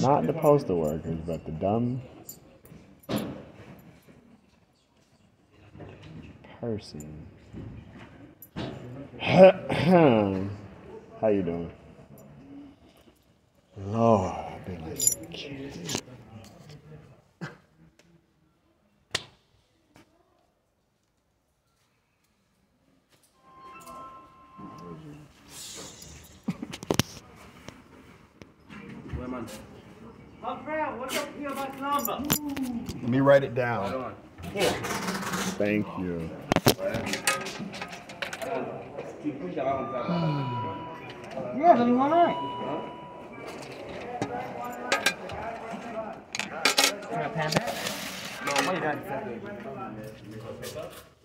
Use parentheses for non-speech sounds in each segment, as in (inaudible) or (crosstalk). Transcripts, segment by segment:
Not the postal workers, but the dumb person. (coughs) How you doing? Lord, I've been like some kid. My friend, what's up here about number? Let me write it down. Thank you. Yeah, there's one right. Can I pan that? No, wait, that's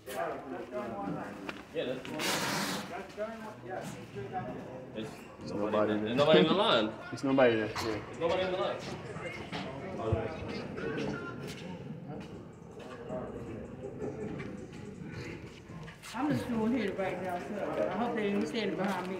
There's nobody there. There's nobody in the line. (laughs) There's nobody there. Yeah. There's nobody in the line. I'm just doing here right now, so I hope they ain't standing behind me.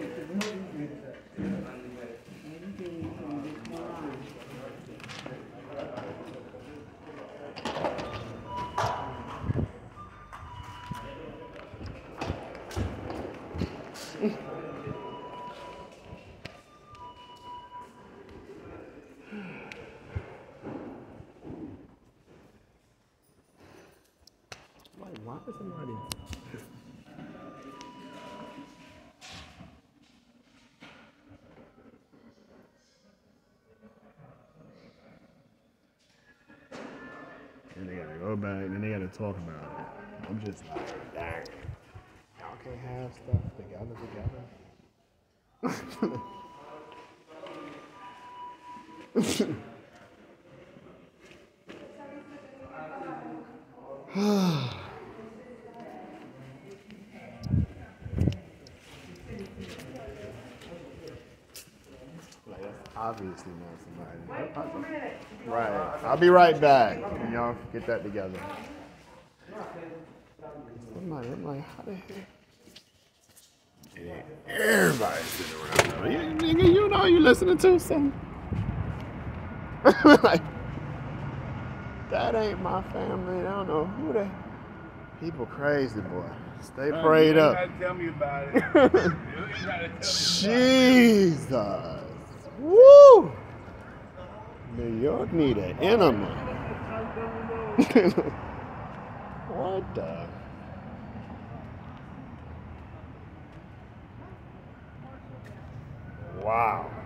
And they gotta go back, and they gotta talk about it. I'm just like, dang. Y'all have stuff together together. Like, that's obviously not somebody. Right. I'll be right back. And y'all get that together. Somebody, I'm like, how the heck? Everybody's sitting around. You, nigga, you know you listening to some. (laughs) like, that ain't my family. I don't know who they. People crazy, boy. Stay prayed you up. Gotta tell me about it. (laughs) you gotta tell me Jesus. Woo! New York need an enema. (laughs) what the? Wow.